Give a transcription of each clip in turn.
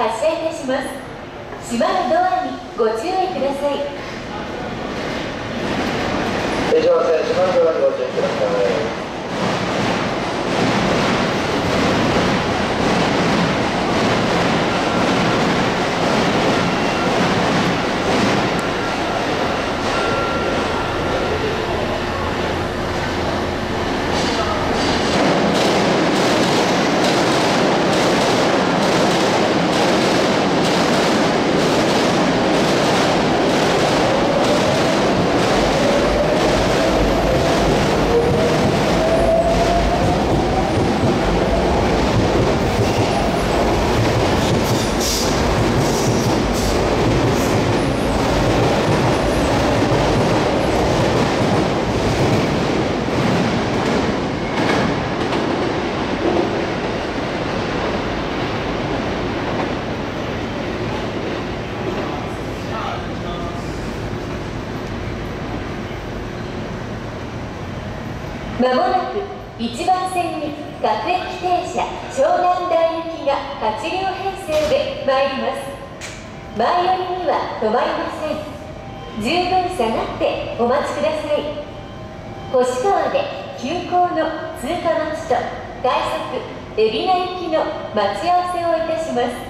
発車いたします。閉まるドアにご注意ください。以上線閉まるドアにご注意ください。まもなく1番線に各駅停車湘南大行きが8両編成で参ります。前寄りには止まりません。十分下がってお待ちください。星川で急行の通過待ちと快速海老名行きの待ち合わせをいたします。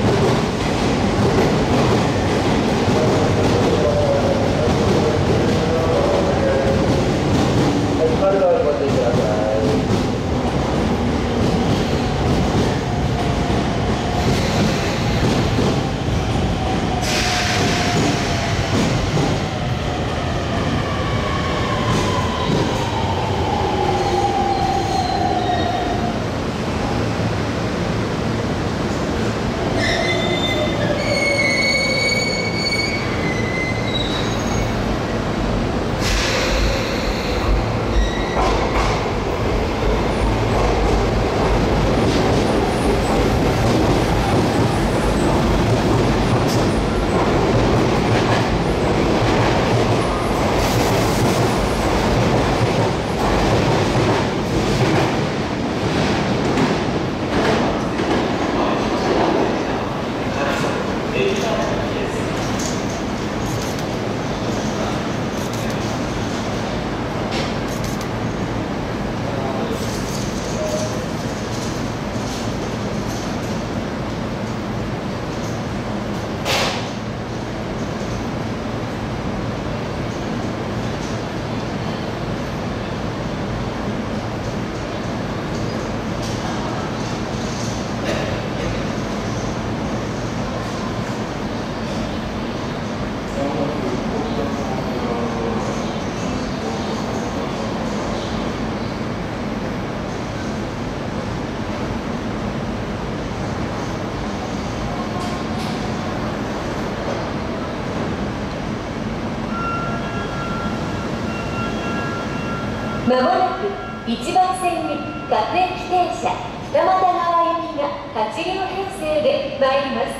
1番線に各駅停車二俣川行きが8両編成で参ります。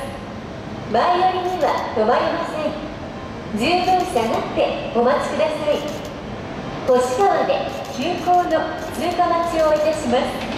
前寄りには止まりません。十分下がってお待ちください。星川で急行の通過待ちをいたします。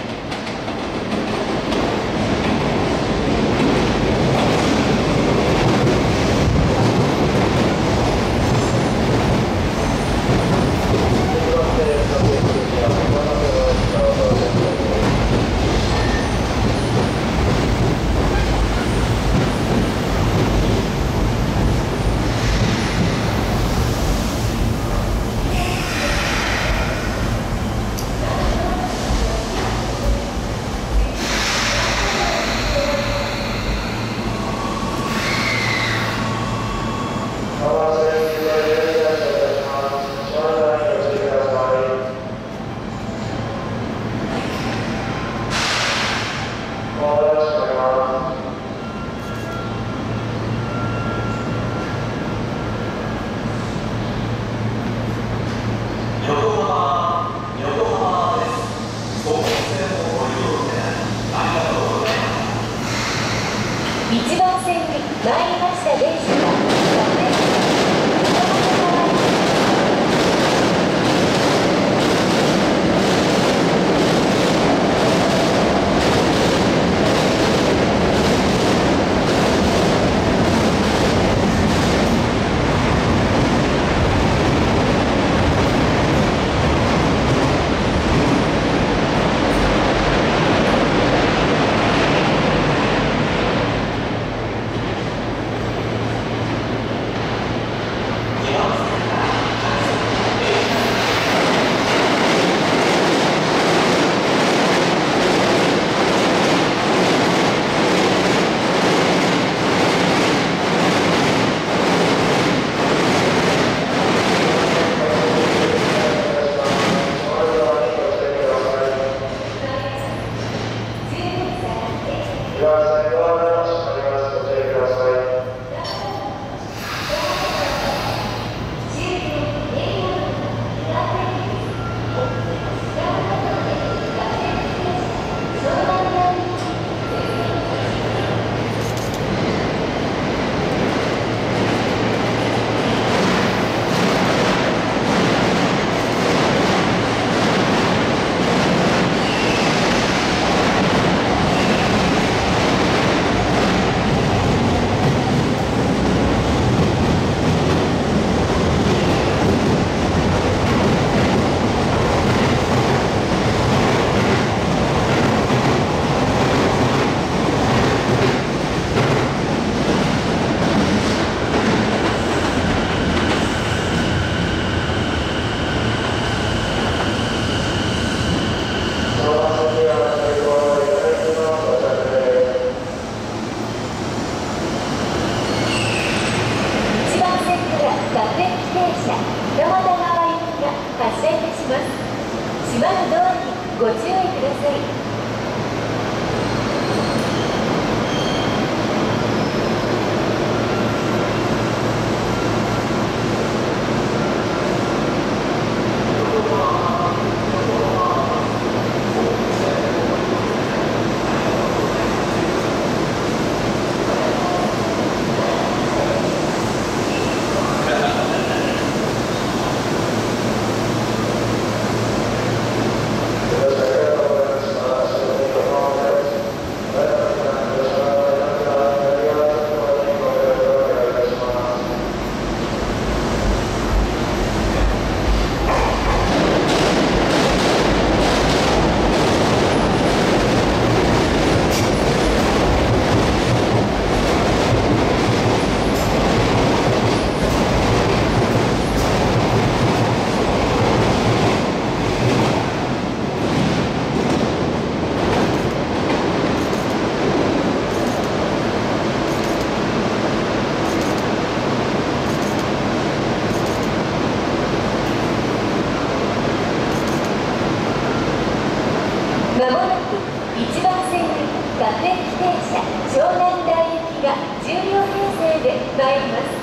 まもなく1番線に各駅停車湘南台行きが14編成で参ります。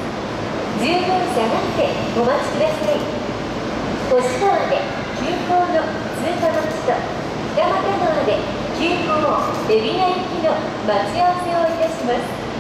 十分下がってお待ちください。星川で急行の通過の地と二俣川で急行海老名行きの待ち合わせをいたします。